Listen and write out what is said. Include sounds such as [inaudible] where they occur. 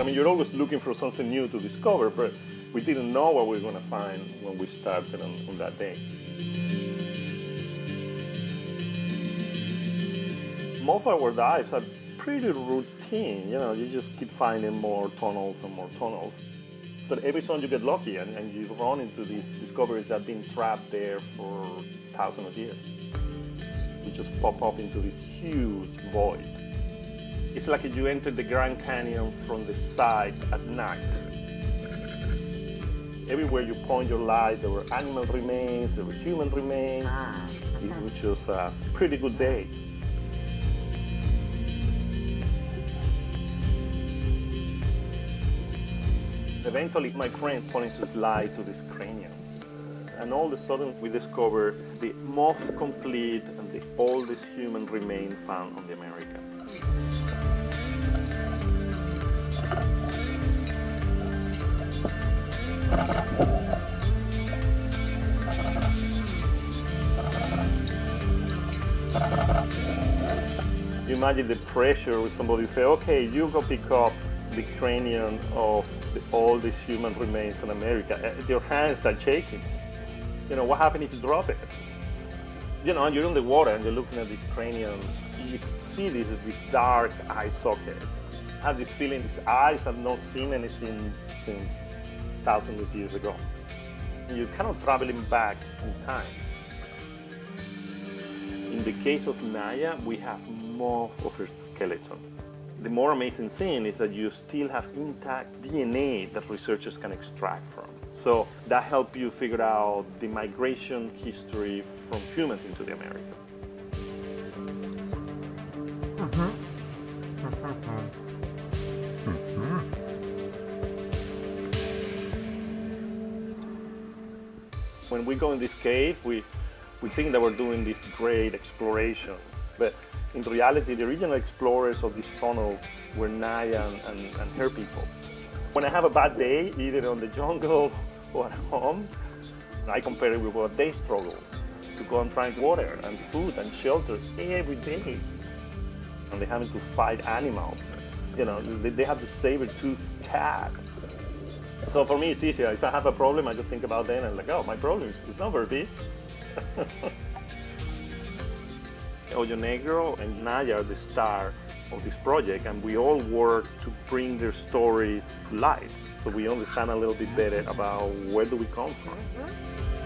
I mean, you're always looking for something new to discover, but we didn't know what we were going to find when we started on, on that day. Most of our dives are pretty routine. You know, you just keep finding more tunnels and more tunnels. But every time you get lucky and, and you run into these discoveries that have been trapped there for thousands of years. You just pop up into this huge void. It's like you enter the Grand Canyon from the side at night. Everywhere you point your light, there were animal remains, there were human remains. Ah. It was just a pretty good day. Eventually, my friend pointed his light to this cranium. And all of a sudden, we discover the most complete and the oldest human remain found on the America. You imagine the pressure when somebody say, okay, you go pick up the cranium of the these human remains in America. Uh, Your hands start shaking. You know, what happens if you drop it? You know, and you're in the water and you're looking at this cranium, you see this, this dark eye socket. I have this feeling these eyes have not seen anything since thousands of years ago. You're kind of traveling back in time. In the case of Naya, we have most of her skeleton. The more amazing thing is that you still have intact DNA that researchers can extract from. So that helps you figure out the migration history from humans into the America. Mm-hmm. [laughs] Mm-hmm. When we go in this cave, we, we think that we're doing this great exploration. But in reality, the original explorers of this tunnel were Naya and, and, and her people. When I have a bad day, either on the [laughs] jungle or at home, I compare it with what they struggle to go and find water and food and shelter every day. And they're having to fight animals. You know, they, they have the saber-toothed cat. So for me, it's easier. If I have a problem, I just think about them and like, oh, my problem is it's not very big. [laughs] Hoyo Negro and Naya are the star of this project, and we all work to bring their stories to life so we understand a little bit better about where do we come from. Mm-hmm.